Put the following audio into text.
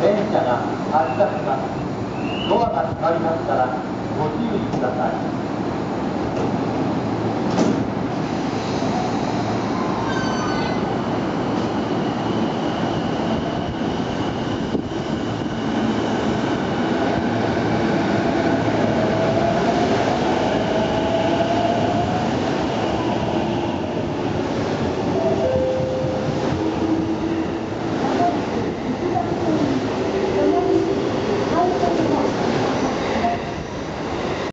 電車が発車します。ドアが閉まりますからご注意ください。